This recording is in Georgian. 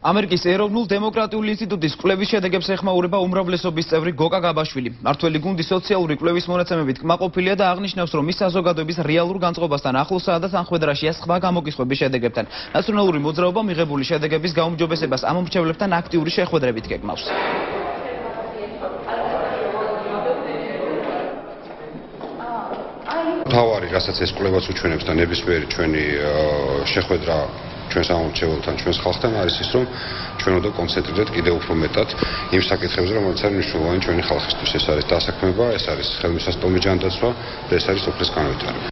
ამერიკის ეროვნულ დემოკრატიული ინსტიტუტის კვლევის შედეგებს ეხმაურება უმრავლესობის წევრი გოკა გაბაშვილი. მართველი გუნდი სოციალური კვლევის მონაცემებით კმაყოფილია და აღნიშნავს, რომ ის საზოგადოების რეალურ განწყობასთან ახლოსაა და სამხედროშია სხვა გამოკითხვების შედეგებთან. ნაციონალური მოძრაობა მიღებული შედეგების გაუმჯობესებას ამ მომრჩევლებთან აქტიური შეხვედრებით გეგმავს. თავარი, რასაც ეს კვლევაც უჩვენებს და ნებისმიერი ჩვენი შეხვედრა ჩვენ სამომრჩეველთან, ჩვენს ხალხთან არის ის, რომ ჩვენ უნდა კონცენტრირდეთ კიდევ უფრო მეტად იმ საკითხებზე, რომელიც არის მნიშვნელოვანი ჩვენი ხალხისთვის. ეს არის დასაქმება, ეს არის ხელმისაწვდომი ჯანდაცვა და ეს არის სოფლის განვითარება.